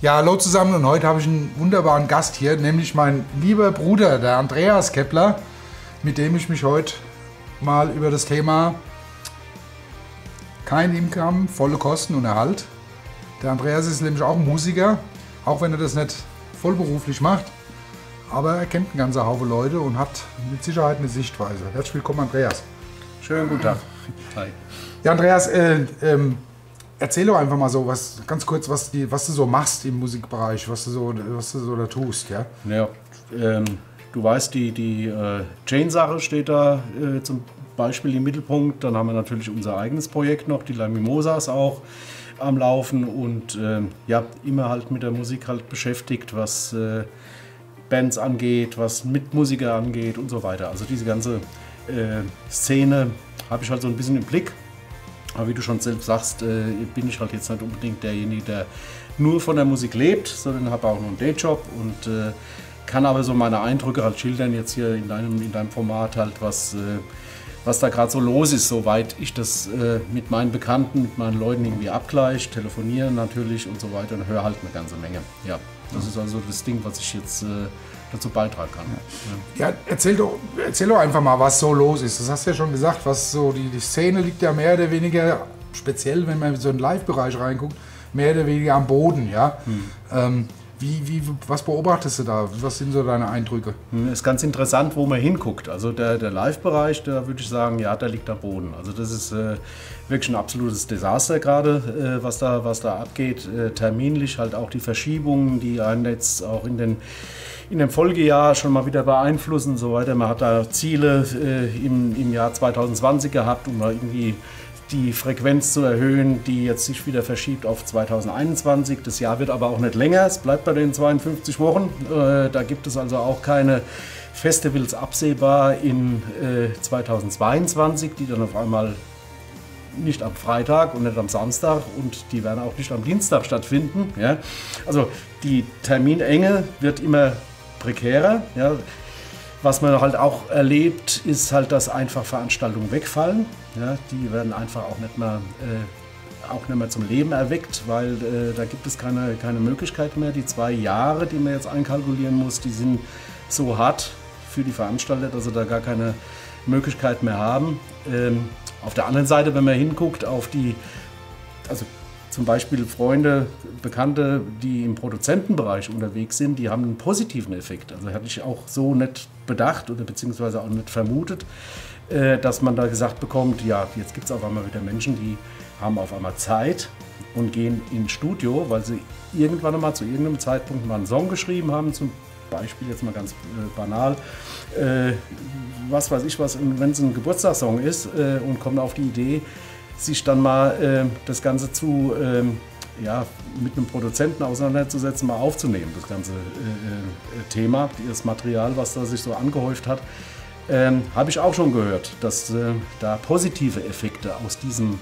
Ja, hallo zusammen und heute habe ich einen wunderbaren Gast hier, nämlich mein lieber Bruder, der Andreas Kepler, mit dem ich mich heute mal über das Thema kein Income, volle Kosten und Erhalt. Der Andreas ist nämlich auch Musiker, auch wenn er das nicht vollberuflich macht, aber er kennt einen ganzen Haufen Leute und hat mit Sicherheit eine Sichtweise. Herzlich willkommen, Andreas. Schönen guten Tag. Hi. Ja, Andreas, äh, ähm, Erzähl doch einfach mal so, was ganz kurz, was, die, was du so machst im Musikbereich, was du so, was du so da tust, ja? Ja, ähm, du weißt, die, die äh, Jane-Sache steht da äh, zum Beispiel im Mittelpunkt. Dann haben wir natürlich unser eigenes Projekt noch, die La Mimosas auch am Laufen und äh, ja, immer halt mit der Musik halt beschäftigt, was äh, Bands angeht, was Mitmusiker angeht und so weiter. Also diese ganze äh, Szene habe ich halt so ein bisschen im Blick aber wie du schon selbst sagst, äh, bin ich halt jetzt nicht unbedingt derjenige, der nur von der Musik lebt, sondern habe auch noch einen Dayjob und äh, kann aber so meine Eindrücke halt schildern, jetzt hier in deinem, in deinem Format halt, was, äh, was da gerade so los ist, soweit ich das mit meinen Bekannten, mit meinen Leuten irgendwie abgleiche, telefoniere natürlich und so weiter und höre halt eine ganze Menge. Ja, das ist also das Ding, was ich jetzt dazu beitragen kann. Ja, ja erzähl, doch, erzähl doch einfach mal, was so los ist. Das hast du ja schon gesagt, was so die, die Szene liegt ja mehr oder weniger, speziell wenn man in so einen Live-Bereich reinguckt, mehr oder weniger am Boden. Ja? Hm. Ähm, wie, wie, was beobachtest du da? Was sind so deine Eindrücke? Hm, ist ganz interessant, wo man hinguckt. Also der, der Live-Bereich, da würde ich sagen, ja, der liegt am Boden. Also das ist äh, wirklich ein absolutes Desaster gerade, äh, was, da, was da abgeht. Äh, terminlich halt auch die Verschiebungen, die einen jetzt auch in den in dem Folgejahr schon mal wieder beeinflussen und so weiter. Man hat da Ziele äh, im, im Jahr 2020 gehabt, um da irgendwie die Frequenz zu erhöhen, die jetzt sich wieder verschiebt auf 2021. Das Jahr wird aber auch nicht länger, es bleibt bei den 52 Wochen. Äh, da gibt es also auch keine Festivals absehbar in äh, 2022, die dann auf einmal nicht am Freitag und nicht am Samstag und die werden auch nicht am Dienstag stattfinden. Ja? Also die Terminenge wird immer prekärer. Ja. Was man halt auch erlebt, ist halt, dass einfach Veranstaltungen wegfallen. Ja. Die werden einfach auch nicht mehr, äh, auch nicht mehr zum Leben erweckt, weil äh, da gibt es keine, keine Möglichkeit mehr. Die zwei Jahre, die man jetzt einkalkulieren muss, die sind so hart für die Veranstalter, dass sie da gar keine Möglichkeit mehr haben. Ähm, auf der anderen Seite, wenn man hinguckt auf die, also zum Beispiel Freunde, Bekannte, die im Produzentenbereich unterwegs sind, die haben einen positiven Effekt. Also hatte ich auch so nicht bedacht oder beziehungsweise auch nicht vermutet, äh, dass man da gesagt bekommt, ja, jetzt gibt es auf einmal wieder Menschen, die haben auf einmal Zeit und gehen ins Studio, weil sie irgendwann einmal zu irgendeinem Zeitpunkt mal einen Song geschrieben haben, zum Beispiel jetzt mal ganz äh, banal, äh, was weiß ich was, wenn es ein Geburtstagssong ist und kommen auf die Idee, sich dann mal äh, das Ganze zu, äh, ja, mit einem Produzenten auseinanderzusetzen, mal aufzunehmen, das ganze äh, äh, Thema, das Material, was da sich so angehäuft hat. Ähm, Habe ich auch schon gehört, dass äh, da positive Effekte aus diesem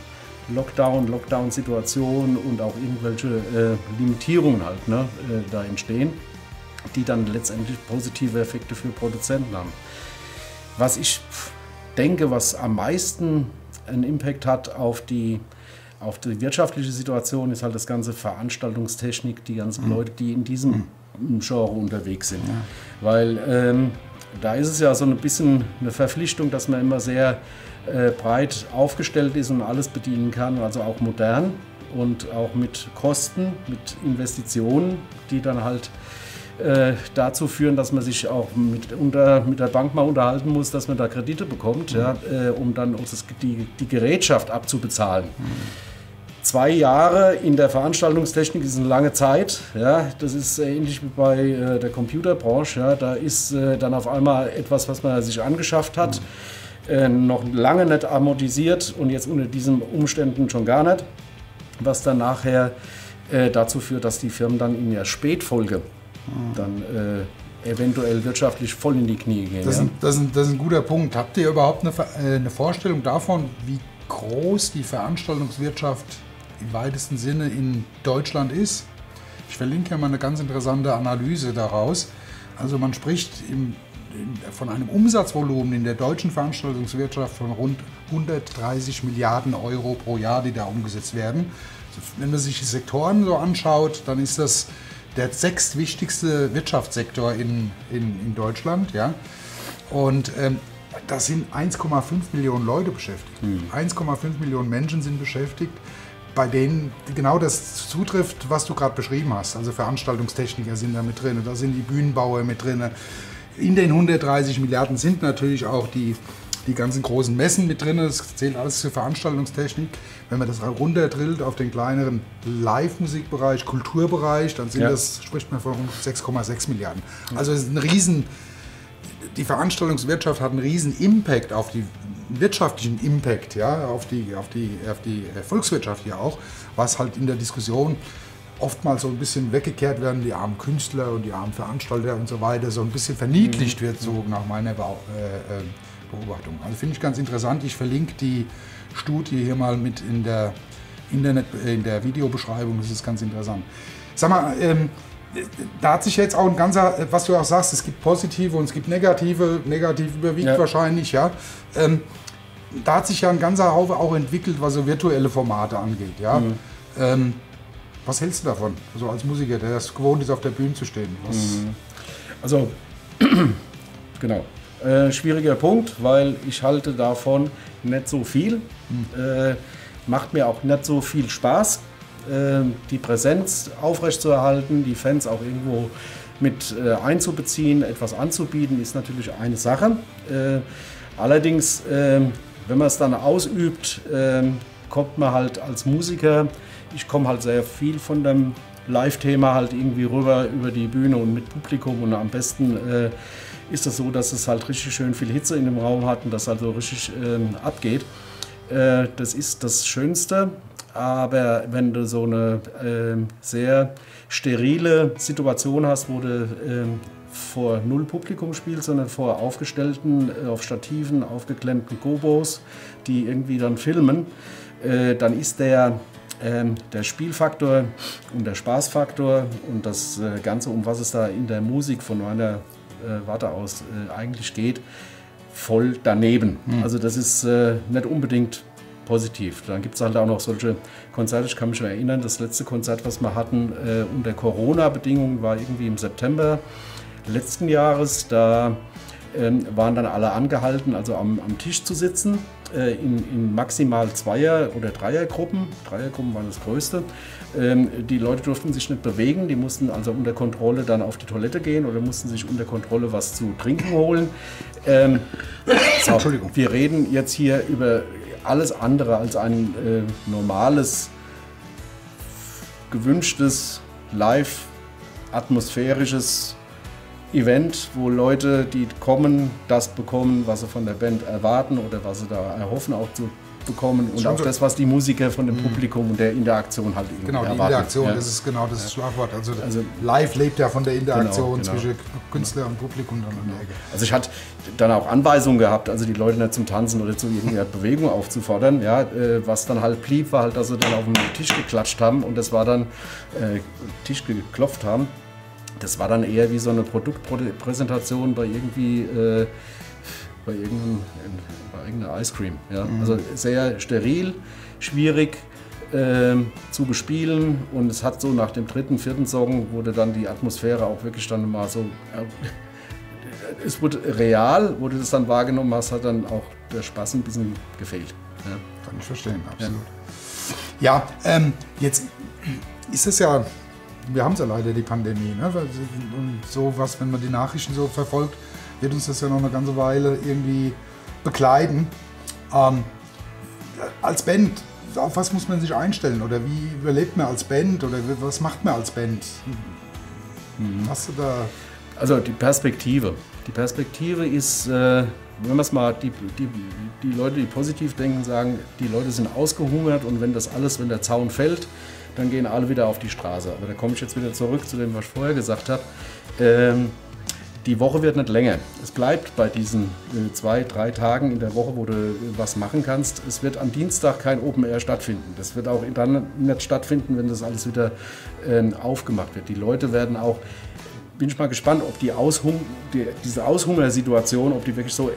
Lockdown, Lockdown-Situation und auch irgendwelche äh, Limitierungen halt ne, da entstehen, die dann letztendlich positive Effekte für Produzenten haben. Was ich denke, was am meisten einen Impact hat auf die, auf die wirtschaftliche Situation, ist halt das ganze Veranstaltungstechnik, die ganzen mhm. Leute, die in diesem mhm. Genre unterwegs sind. Ja. Weil ähm, da ist es ja so ein bisschen eine Verpflichtung, dass man immer sehr äh, breit aufgestellt ist und alles bedienen kann, also auch modern und auch mit Kosten, mit Investitionen, die dann halt äh, dazu führen, dass man sich auch mit, unter, mit der Bank mal unterhalten muss, dass man da Kredite bekommt, mhm. ja, äh, um dann die, die Gerätschaft abzubezahlen. Mhm. Zwei Jahre in der Veranstaltungstechnik ist eine lange Zeit. Ja, das ist ähnlich wie bei äh, der Computerbranche. Ja, da ist äh, dann auf einmal etwas, was man sich angeschafft hat, mhm. äh, noch lange nicht amortisiert und jetzt unter diesen Umständen schon gar nicht, was dann nachher äh, dazu führt, dass die Firmen dann in der Spätfolge dann äh, eventuell wirtschaftlich voll in die Knie gehen. Das, ja? ist, das, ist, das ist ein guter Punkt. Habt ihr überhaupt eine, äh, eine Vorstellung davon, wie groß die Veranstaltungswirtschaft im weitesten Sinne in Deutschland ist? Ich verlinke ja mal eine ganz interessante Analyse daraus. Also man spricht im, von einem Umsatzvolumen in der deutschen Veranstaltungswirtschaft von rund 130 Milliarden Euro pro Jahr, die da umgesetzt werden. wenn man sich die Sektoren so anschaut, dann ist das der sechstwichtigste Wirtschaftssektor in, in, in Deutschland. Ja? Und ähm, da sind 1,5 Millionen Leute beschäftigt. Mhm. 1,5 Millionen Menschen sind beschäftigt, bei denen genau das zutrifft, was du gerade beschrieben hast. Also Veranstaltungstechniker sind da mit drin, da sind die Bühnenbauer mit drin. In den 130 Milliarden sind natürlich auch die die ganzen großen Messen mit drin. Das zählt alles zur Veranstaltungstechnik. Wenn man das runterdrillt auf den kleineren Live-Musikbereich, Kulturbereich, dann sind ja. das, spricht man von 6,6 Milliarden. Also es ist ein riesen, die Veranstaltungswirtschaft hat einen riesen Impact auf die wirtschaftlichen Impact, ja, auf die, auf die, auf die Volkswirtschaft hier auch, was halt in der Diskussion oftmals so ein bisschen weggekehrt werden, die armen Künstler und die armen Veranstalter und so weiter, so ein bisschen verniedlicht wird, so nach meiner äh, äh, Beobachtung. Also finde ich ganz interessant. Ich verlinke die Studie hier mal mit in der, Internet, äh, in der Videobeschreibung. Das ist ganz interessant. Sag mal, ähm, da hat sich jetzt auch ein ganzer, was du auch sagst, es gibt positive und es gibt negative. Negativ überwiegt ja. wahrscheinlich, ja. Ähm, da hat sich ja ein ganzer Haufen auch entwickelt, was so virtuelle Formate angeht, ja. Mhm. Ähm, was hältst du davon, so als Musiker, der es gewohnt ist, auf der Bühne zu stehen? Mhm. Also, genau. Äh, schwieriger Punkt, weil ich halte davon nicht so viel. Mhm. Äh, macht mir auch nicht so viel Spaß, äh, die Präsenz aufrechtzuerhalten, die Fans auch irgendwo mit äh, einzubeziehen, etwas anzubieten, ist natürlich eine Sache. Äh, allerdings, ähm, wenn man es dann ausübt, ähm, kommt man halt als Musiker, ich komme halt sehr viel von dem Live-Thema halt irgendwie rüber über die Bühne und mit Publikum und am besten ist das so, dass es halt richtig schön viel Hitze in dem Raum hat und das also richtig ähm, abgeht. Äh, das ist das Schönste, aber wenn du so eine äh, sehr sterile Situation hast, wo du äh, vor null Publikum spielst, sondern vor aufgestellten, äh, auf Stativen, aufgeklemmten Gobos, die irgendwie dann filmen, äh, dann ist der ähm, der Spielfaktor und der Spaßfaktor und das äh, Ganze, um was es da in der Musik von meiner äh, Warte aus äh, eigentlich geht, voll daneben. Mhm. Also das ist äh, nicht unbedingt positiv. Dann gibt es halt auch noch solche Konzerte, ich kann mich erinnern, das letzte Konzert, was wir hatten äh, unter Corona-Bedingungen, war irgendwie im September letzten Jahres. Da waren dann alle angehalten, also am, am Tisch zu sitzen, äh, in, in, maximal Zweier- oder Dreiergruppen. Dreiergruppen waren das größte. Ähm, die Leute durften sich nicht bewegen, die mussten also unter Kontrolle dann auf die Toilette gehen oder mussten sich unter Kontrolle was zu trinken holen. Ähm, so, Entschuldigung. Wir reden jetzt hier über alles andere als ein äh, normales, gewünschtes, live atmosphärisches Event, wo Leute, die kommen, das bekommen, was sie von der Band erwarten oder was sie da erhoffen auch zu bekommen und auch so das, was die Musiker von dem mhm. Publikum und der Interaktion halt irgendwie Genau, die erwarten. Interaktion, ja. das ist genau das Schlagwort. Also, also, live lebt ja von der Interaktion genau, genau. zwischen Künstler und Publikum dann an der Ecke. Also ich hatte dann auch Anweisungen gehabt, also die Leute nicht zum Tanzen oder zu irgendeiner Bewegung aufzufordern. Ja, äh, was dann halt blieb, war halt, dass sie dann auf den Tisch geklatscht haben und das war dann äh, Tisch geklopft haben das war dann eher wie so eine Produktpräsentation bei irgendwie äh, bei, irgendeinem, bei irgendeiner Ice Cream. Ja? Mhm. Also sehr steril, schwierig äh, zu bespielen und es hat so nach dem dritten, vierten Song wurde dann die Atmosphäre auch wirklich dann mal so. Äh, es wurde real, wo du das dann wahrgenommen hast, hat dann auch der Spaß ein bisschen gefehlt. Ja. Kann ich verstehen, absolut. Ja, ja ähm, jetzt ist es ja wir haben es ja leider, die Pandemie. Ne? Und sowas, wenn man die Nachrichten so verfolgt, wird uns das ja noch eine ganze Weile irgendwie begleiten. Ähm, als Band, auf was muss man sich einstellen? Oder wie überlebt man als Band? Oder was macht man als Band? Mhm. Hast du da. Also die Perspektive. Die Perspektive ist, äh, wenn man es mal, die, die, die Leute, die positiv denken, sagen, die Leute sind ausgehungert und wenn das alles, wenn der Zaun fällt, dann gehen alle wieder auf die Straße. Aber da komme ich jetzt wieder zurück zu dem, was ich vorher gesagt habe. Ähm, die Woche wird nicht länger. Es bleibt bei diesen äh, zwei, drei Tagen in der Woche, wo du äh, was machen kannst. Es wird am Dienstag kein Open Air stattfinden. Das wird auch dann nicht stattfinden, wenn das alles wieder äh, aufgemacht wird. Die Leute werden auch, bin ich mal gespannt, ob die, Aushung, die diese Aushungersituation, ob die wirklich so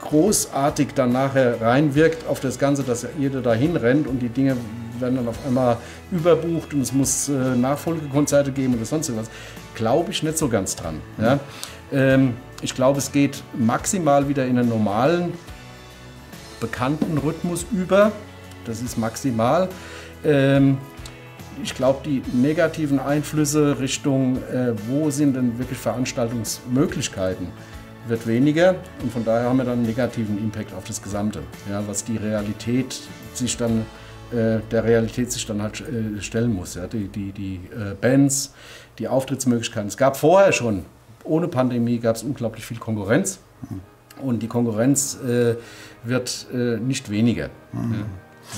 großartig dann nachher reinwirkt auf das Ganze, dass jeder dahin rennt und die Dinge werden dann auf einmal überbucht und es muss äh, Nachfolgekonzerte geben oder sonst irgendwas. Glaube ich nicht so ganz dran. Ja? Ähm, ich glaube, es geht maximal wieder in einen normalen, bekannten Rhythmus über. Das ist maximal. Ähm, ich glaube, die negativen Einflüsse Richtung, äh, wo sind denn wirklich Veranstaltungsmöglichkeiten, wird weniger und von daher haben wir dann einen negativen Impact auf das Gesamte, ja, was die Realität sich dann äh, der Realität sich dann halt äh, stellen muss. Ja, die die, die äh, Bands, die Auftrittsmöglichkeiten. Es gab vorher schon, ohne Pandemie gab es unglaublich viel Konkurrenz und die Konkurrenz äh, wird äh, nicht weniger. Mhm. Ja.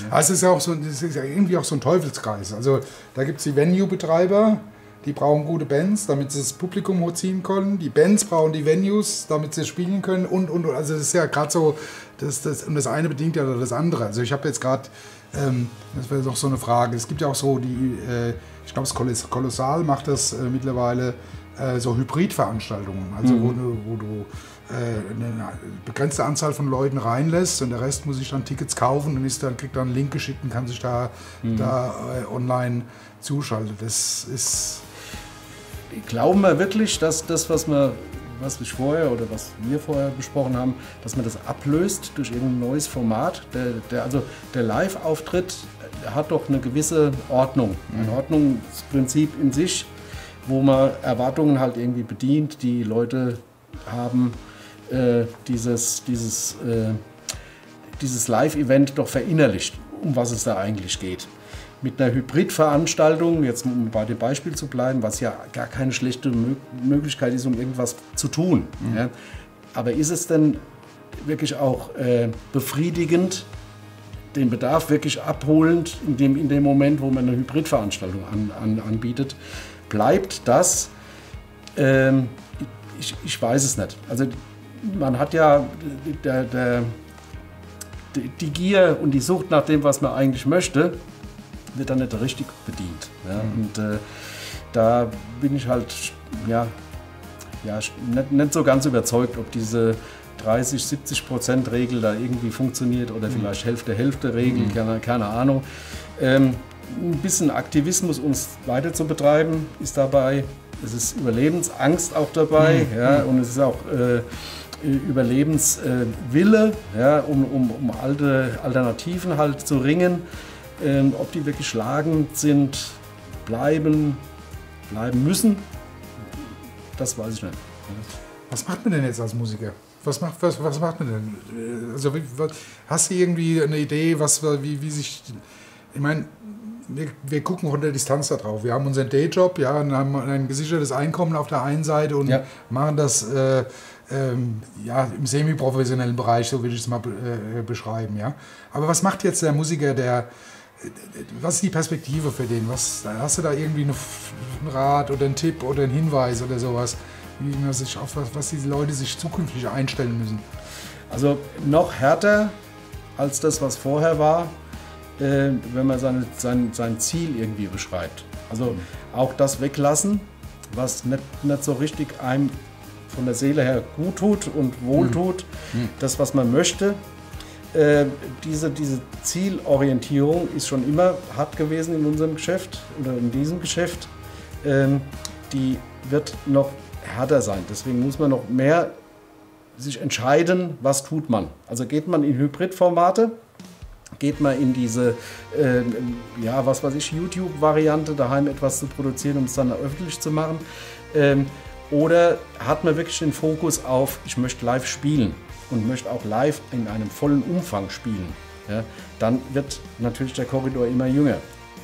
Ja. Also es ist ja auch so, das ist ja irgendwie auch so ein Teufelskreis. Also da gibt es die Venue-Betreiber, die brauchen gute Bands, damit sie das Publikum hochziehen können. Die Bands brauchen die Venues, damit sie spielen können und und also das ist ja gerade so, das, das, und das eine bedingt ja das andere. Also ich habe jetzt gerade, ähm, das wäre doch so eine Frage, es gibt ja auch so die, äh, ich glaube, das Kolossal macht das äh, mittlerweile, äh, so Hybridveranstaltungen, also mhm. wo, du, wo du eine begrenzte Anzahl von Leuten reinlässt und der Rest muss sich dann Tickets kaufen und ist dann, kriegt dann einen Link geschickt und kann sich da, mhm. da äh, online zuschalten. Das ist. Glauben wir wirklich, dass das, was wir was ich vorher oder was wir vorher besprochen haben, dass man das ablöst durch irgendein neues Format. Der, der, also der Live-Auftritt hat doch eine gewisse Ordnung, ein mhm. Ordnungsprinzip in sich, wo man Erwartungen halt irgendwie bedient, die Leute haben äh, dieses, dieses, äh, dieses Live-Event doch verinnerlicht, um was es da eigentlich geht. Mit einer Hybridveranstaltung, jetzt um bei dem Beispiel zu bleiben, was ja gar keine schlechte Möglichkeit ist, um irgendwas zu tun. Mhm. Ja. Aber ist es denn wirklich auch äh, befriedigend, den Bedarf wirklich abholend in dem, in dem Moment, wo man eine Hybridveranstaltung an, an, anbietet? Bleibt das? Ähm, ich, ich weiß es nicht. Also man hat ja der, der, die Gier und die Sucht nach dem, was man eigentlich möchte, wird dann nicht richtig bedient. Ja? Mhm. Und äh, da bin ich halt ja, ja, nicht, nicht so ganz überzeugt, ob diese 30, 70 Prozent Regel da irgendwie funktioniert oder mhm. vielleicht Hälfte, Hälfte Regel, mhm. keine, keine, Ahnung. Ähm, ein bisschen Aktivismus uns weiter zu betreiben ist dabei. Es ist Überlebensangst auch dabei mhm. ja, und es ist auch äh, Überlebenswille, äh, ja, um, um, um alte Alternativen halt zu ringen. Ähm, ob die wirklich schlagend sind, bleiben, bleiben müssen, das weiß ich nicht. Was macht man denn jetzt als Musiker? Was macht, was, was macht man denn? Also, was, hast du irgendwie eine Idee, was, wie, wie sich. Ich meine, wir, wir, gucken von der Distanz da drauf. Wir haben unseren Dayjob, ja, und haben ein gesichertes Einkommen auf der einen Seite und ja. machen das äh, ähm, ja, im semi-professionellen Bereich, so würde ich es mal äh, beschreiben. Ja. Aber was macht jetzt der Musiker, der, was ist die Perspektive für den? Was, hast du da irgendwie einen Rat oder einen Tipp oder einen Hinweis oder sowas, wie man sich auf was, was die Leute sich zukünftig einstellen müssen? Also noch härter als das, was vorher war, äh, wenn man seine, sein, sein Ziel irgendwie beschreibt. Also mhm. auch das weglassen, was nicht, nicht so richtig einem von der Seele her gut tut und wohltut, mhm. mhm. das, was man möchte. Äh, diese, diese Zielorientierung ist schon immer hart gewesen in unserem Geschäft oder in diesem Geschäft. Ähm, die wird noch härter sein. Deswegen muss man noch mehr sich entscheiden, was tut man. Also geht man in Hybridformate, geht man in diese, äh, ja, was weiß ich, YouTube-Variante, daheim etwas zu produzieren, um es dann öffentlich zu machen. Ähm, oder hat man wirklich den Fokus auf, ich möchte live spielen und möchte auch live in einem vollen Umfang spielen, ja, dann wird natürlich der Korridor immer jünger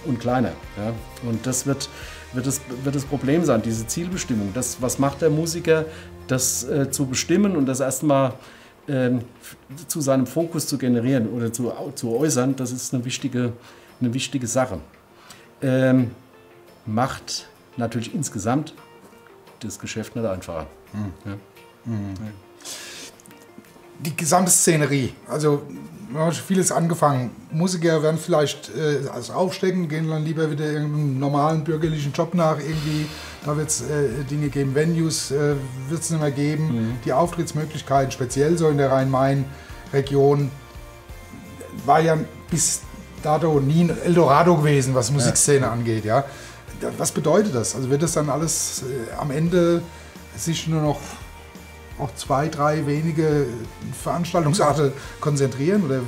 und kleiner. Ja, und das wird, wird, das, wird das Problem sein, diese Zielbestimmung. Das, was macht der Musiker, das äh, zu bestimmen und das erstmal ähm, zu seinem Fokus zu generieren oder zu, zu äußern, das ist eine wichtige, eine wichtige Sache. Ähm, macht natürlich insgesamt das Geschäft nicht einfacher. Mhm. Ja. Mhm. Die gesamte Szenerie, also man hat vieles angefangen. Musiker werden vielleicht äh, also aufstecken, gehen dann lieber wieder irgendeinem normalen bürgerlichen Job nach. Irgendwie, da wird es äh, Dinge geben. Venues äh, wird es nicht mehr geben. Mhm. Die Auftrittsmöglichkeiten, speziell so in der Rhein-Main-Region, war ja bis dato nie ein Eldorado gewesen, was Musikszene ja. angeht. Ja? Was bedeutet das? Also wird das dann alles äh, am Ende sich nur noch auf zwei, drei wenige Veranstaltungsarten konzentrieren? Oder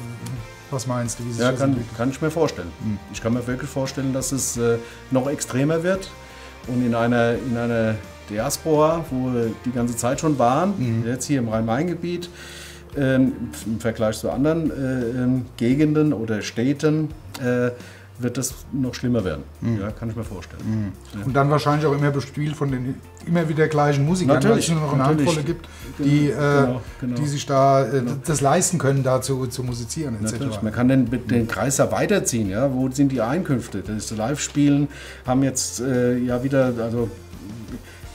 was meinst du? ja, kann, kann, ich mir vorstellen. Hm. Ich kann mir wirklich vorstellen, dass es äh, noch extremer wird und in einer, in einer Diaspora, wo wir die ganze Zeit schon waren, mhm. jetzt hier im Rhein-Main-Gebiet, ähm, im Vergleich zu anderen äh, ähm, Gegenden oder Städten, äh, wird das noch schlimmer werden. Mhm. Ja, kann ich mir vorstellen. Mhm. Und dann wahrscheinlich auch immer bespielt von den immer wieder gleichen Musikern, natürlich, weil es nur noch eine Handvoll gibt, die, äh, genau, genau. die sich da äh, genau. das leisten können, da zu, zu musizieren etc. Natürlich. Man kann den, den Kreis ja weiterziehen. Ja? Wo sind die Einkünfte? Das Live-Spielen haben jetzt äh, ja wieder, also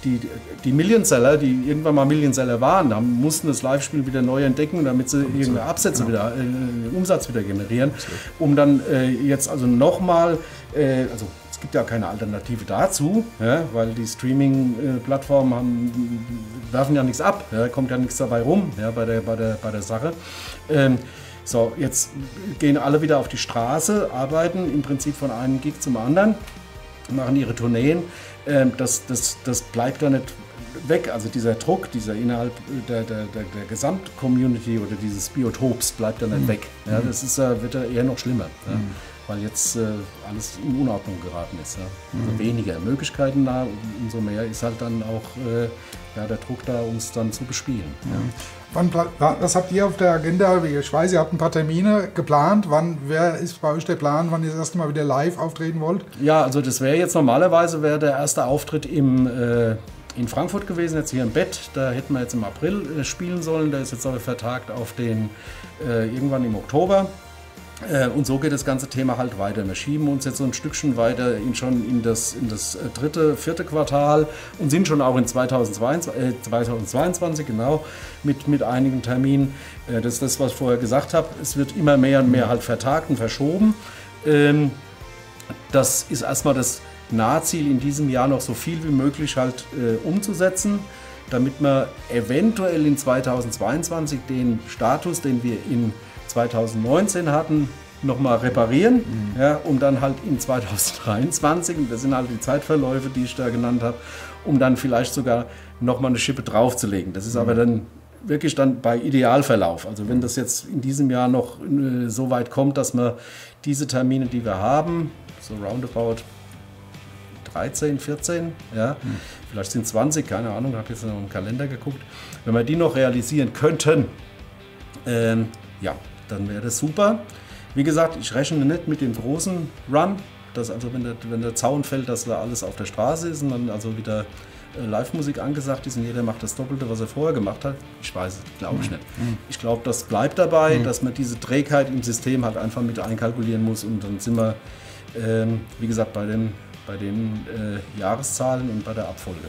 die, die Millionseller, die irgendwann mal Millionseller waren, haben, mussten das Live-Spiel wieder neu entdecken, damit sie irgendeine Absätze genau. wieder, äh, Umsatz wieder generieren, um dann äh, jetzt also nochmal, äh, also es gibt ja keine Alternative dazu, ja, weil die Streaming-Plattformen werfen ja nichts ab, ja, kommt ja nichts dabei rum ja, bei, der, bei, der, bei der Sache. Ähm, so, jetzt gehen alle wieder auf die Straße, arbeiten im Prinzip von einem Gig zum anderen, machen ihre Tourneen. Ähm, das, das, das bleibt da nicht weg. Also dieser Druck, dieser innerhalb der, der, der, der Gesamtcommunity oder dieses Biotops bleibt da nicht mhm. weg. Ja, mhm. das ist, wird da eher noch schlimmer. Ja, mhm. Weil jetzt äh, alles in Unordnung geraten ist. Ja. Also mhm. weniger Möglichkeiten da, umso mehr ist halt dann auch äh, ja, der Druck da, uns dann zu bespielen. Mhm. Wann, was habt ihr auf der Agenda? Ich weiß, ihr habt ein paar Termine geplant. Wann wer ist bei euch der Plan, wann ihr das erste Mal wieder live auftreten wollt? Ja, also das wäre jetzt normalerweise wäre der erste Auftritt im, äh, in Frankfurt gewesen, jetzt hier im Bett. Da hätten wir jetzt im April äh, spielen sollen. Der ist jetzt aber vertagt auf den äh, irgendwann im Oktober. Äh, und so geht das ganze Thema halt weiter. Wir schieben uns jetzt so ein Stückchen weiter in schon in das, in das äh, dritte, vierte Quartal und sind schon auch in 2022, äh, 2022 genau mit, mit einigen Terminen. Äh, das ist das, was ich vorher gesagt habe. Es wird immer mehr und mehr halt vertagt und verschoben. Ähm, das ist erstmal das Nahziel in diesem Jahr noch so viel wie möglich halt umzusetzen damit wir eventuell in 2022 den Status, den wir in 2019 hatten, nochmal reparieren, mhm. ja, um dann halt in 2023, das sind halt die Zeitverläufe, die ich da genannt habe, um dann vielleicht sogar nochmal eine Schippe draufzulegen. Das ist mhm. aber dann wirklich dann bei Idealverlauf. Also wenn das jetzt in diesem Jahr noch äh, so weit kommt, dass wir diese Termine, die wir haben, so roundabout 13, 14, ja, mhm. vielleicht sind 20, keine Ahnung, habe jetzt noch im Kalender geguckt, wenn wir die noch realisieren könnten, ähm, ja, dann wäre das super. Wie gesagt, ich rechne nicht mit dem großen Run, dass also wenn der, wenn der Zaun fällt, dass da alles auf der Straße ist und dann also wieder äh, Live-Musik angesagt ist und jeder macht das Doppelte, was er vorher gemacht hat. Ich weiß es, glaube ich mhm. nicht. Mhm. Ich glaube, das bleibt dabei, mhm. dass man diese Trägheit im System halt einfach mit einkalkulieren muss und dann sind wir, ähm, wie gesagt, bei den, bei den äh, Jahreszahlen und bei der Abfolge.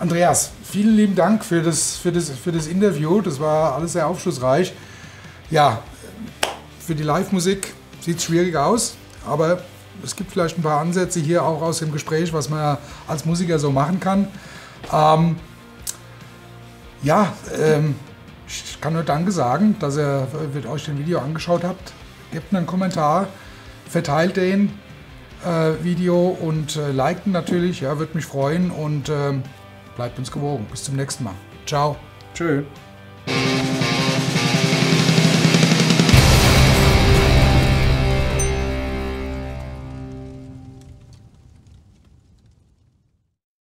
Andreas, vielen lieben Dank für das, für, das, für das Interview. Das war alles sehr aufschlussreich. Ja, für die Live-Musik sieht es schwierig aus, aber es gibt vielleicht ein paar Ansätze hier auch aus dem Gespräch, was man als Musiker so machen kann. Ähm, ja, ähm, ich kann nur Danke sagen, dass ihr euch den Video angeschaut habt. Gebt einen Kommentar, verteilt den äh, Video und äh, liked natürlich, ja, würde mich freuen und äh, bleibt uns gewogen. Bis zum nächsten Mal. Ciao. Tschüss.